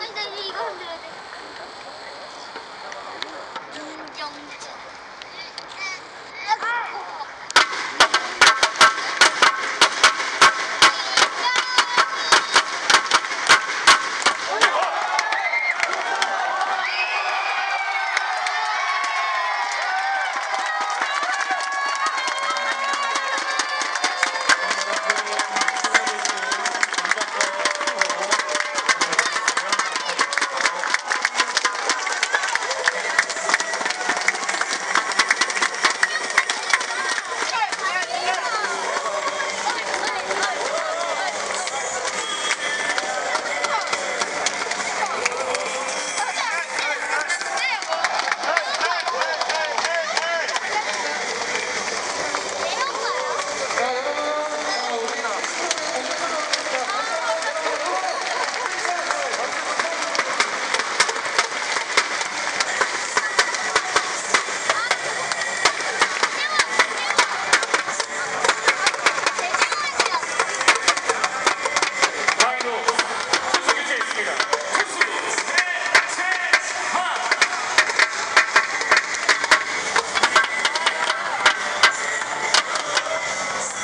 아니 이거 흔들어야 돼.